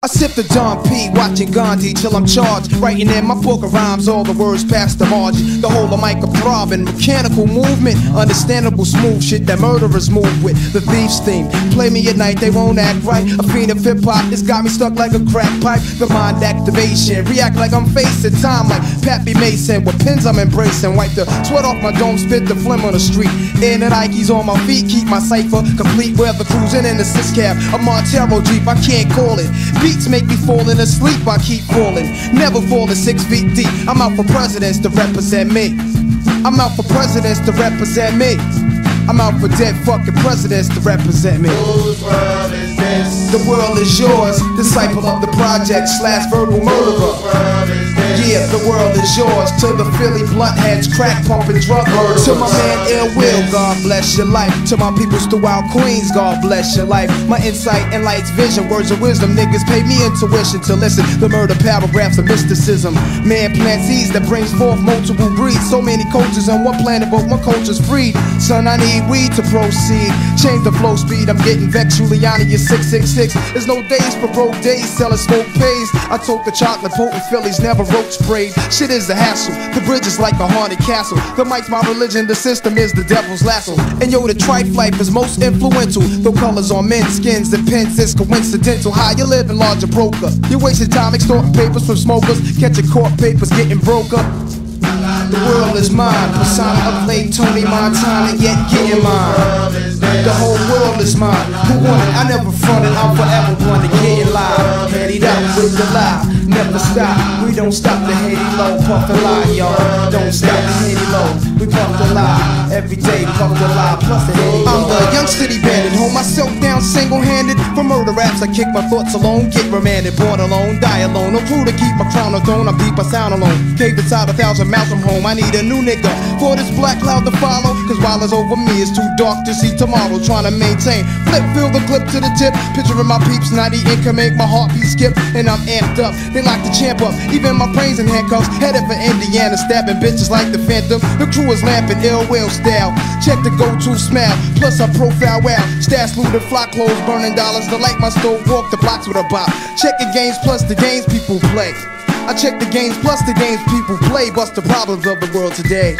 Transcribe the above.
I sip the Dom P, watching Gandhi till I'm charged. Writing in my book of rhymes, all the words past the margin. The of mic a throbbing, mechanical movement, understandable smooth shit that murderers move with. The thieves theme, play me at night, they won't act right. A fiend of hip hop, it's got me stuck like a crack pipe. The mind activation, react like I'm facing time like Pappy Mason. With pins I'm embracing, wipe the sweat off my dome, spit the phlegm on the street. In the Nikes on my feet, keep my cipher complete. Weather cruising in the six cab, a Montero Jeep, I can't call it. Beats make me falling asleep, I keep falling. Never falling six feet deep. I'm out for presidents to represent me. I'm out for presidents to represent me. I'm out for dead fucking presidents to represent me. Whose world is this? The world is yours, disciple of the project slash verbal murderer. Whose world is this? Yeah, the world is yours. To the Philly blunt heads, crack pumping drug murderers. To my man Ill Will, God bless your life. To my peoples throughout Queens, God bless your life. My insight and lights vision, words of wisdom. Niggas pay me intuition to listen. The murder paragraphs of mysticism. Man plants seeds that brings forth multiple breeds. So many cultures on one planet, but one culture's freed. Son, I need weed to proceed. Change the flow speed. I'm getting vexed. Giuliani is 666. There's no days for broke days. Selling smoke pays. I told the chocolate potent Phillies never wrote sprayed. Shit is a hassle. The bridge is like a haunted castle. The mic's my religion, the system is the devil's lasso. And yo, the trife life is most influential. Though colors on men's skins and pens is coincidental. How you living, larger broker? You wasting time extorting papers from smokers, catching court papers, getting broke up. The world is mine, persona of late Tony Montana, yet getting mine. The whole world is mine. Who won it? I never fronted, I'm forever one to get it live. Head it up with the lie, never stop. We don't stop the heady low, puff the lie, y'all. Don't stop the heady low. We puff the lie, every day puff the lie, plus the heady I'm the young city bandit, hold myself down single handed. For murder raps, I kick my thoughts alone, get remanded, born alone, die alone. No crew to keep my crown on throne, I'm deep, I sound alone. Cave inside a thousand miles from home, I need a new nigga for this black cloud to follow. Cause while it's over me, it's too dark to see tomorrow. Trying to maintain, flip, fill the clip to the tip. Picturing my peeps, 90 ink can make my heartbeat skip. And I'm amped up, they lock the champ up. Even my brains in handcuffs, headed for Indiana, stabbing bitches like the Phantom. The crew is lamping, ill will style. Check the go to smell, plus I profile well. Stash looted, flock clothes, burning dollars. The light my stove, walk the blocks with a bop. Check the games, plus the games people play. I check the games plus the games people play, bust the problems of the world today.